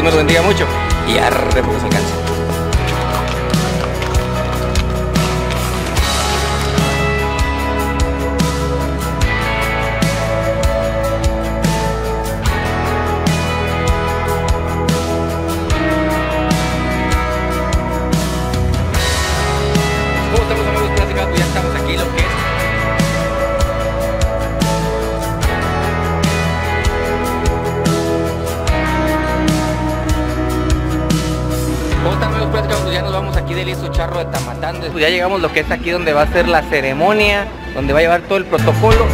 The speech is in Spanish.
Dios me los bendiga mucho y arre porque se alcance. Platicando, ya nos vamos aquí del Listo Charro de Tamatán. Pues ya llegamos lo que es aquí donde va a ser la ceremonia, donde va a llevar todo el protocolo.